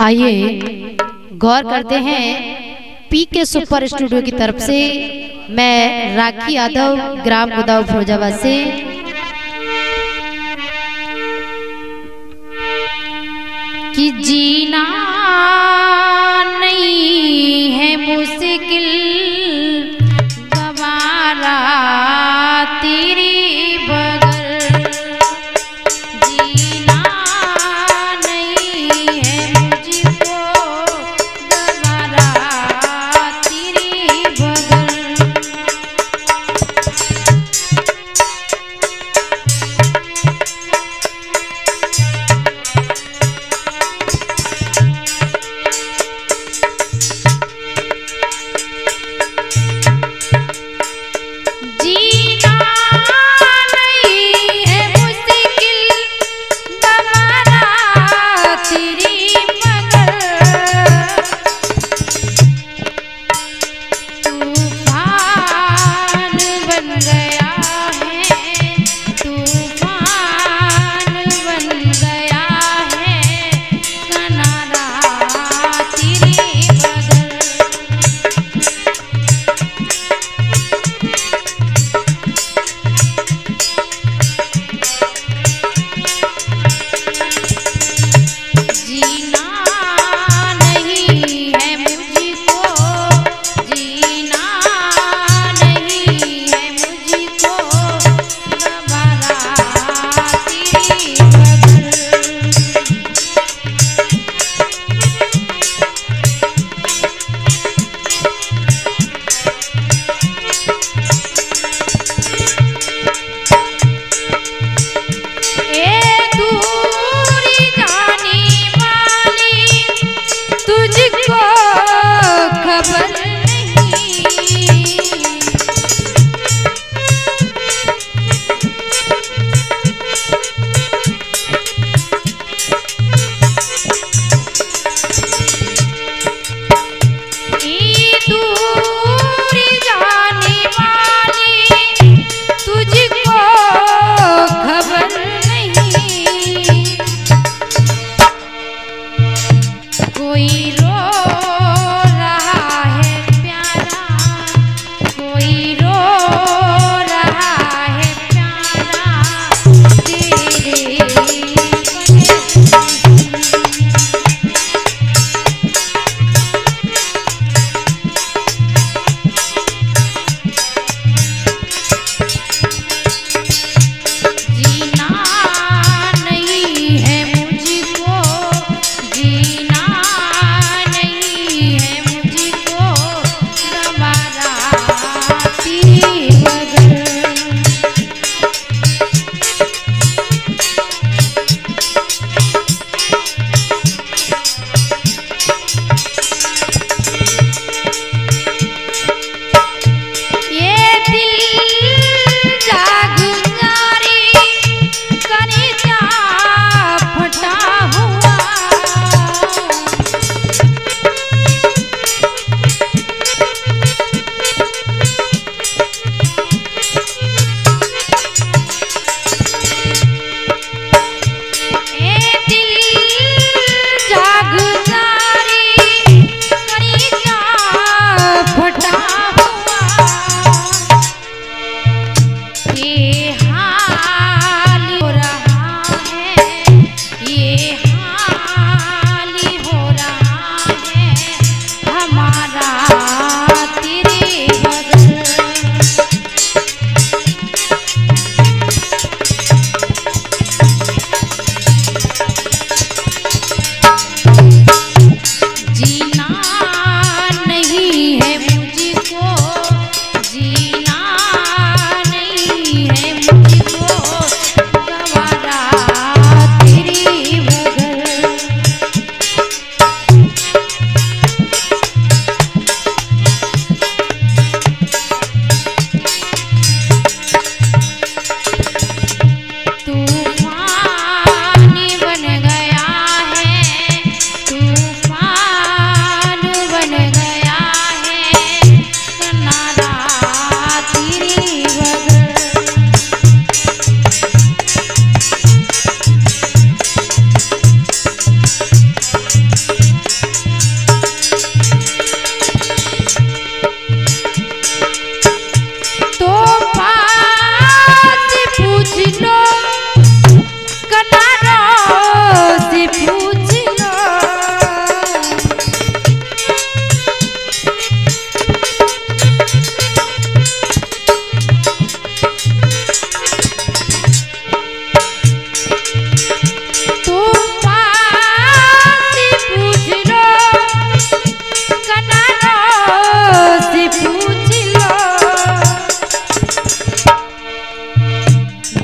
आइए, गौर करते हैं पी के सुपर स्टूडियो की तरफ़ से मैं राखी यादव, ग्राम गोदाव, फिरोजाबाद से। कि जीना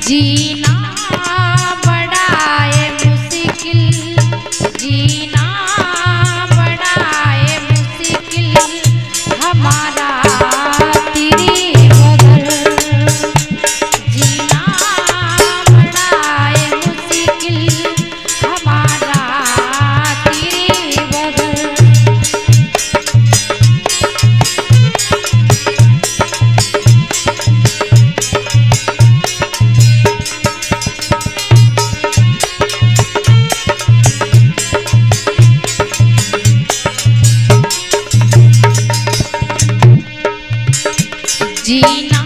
जीना जीना